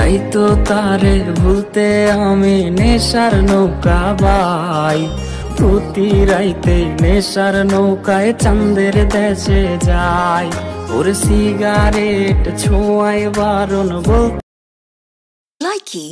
তাই তো তারে ভুলতে আমি নেশার নৌকা বাই। প্রতি রাইতে নেশার নৌকায় চান্দের দেশে যাই। ওর সিগারেট ছোঁয়ায় বারণ বল লাইকি